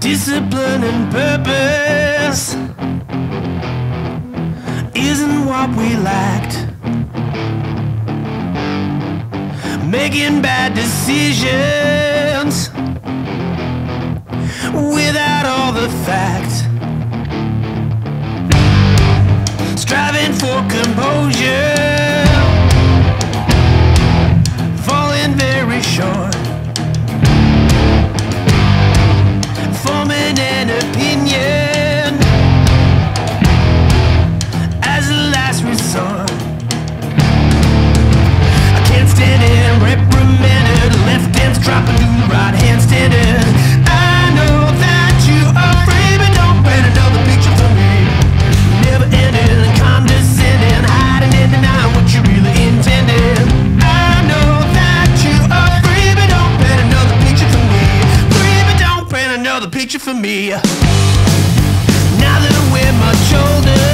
Discipline and purpose isn't what we lacked. Making bad decisions without all the facts. Striving for composure, falling very short. future for me. Now that we're much older.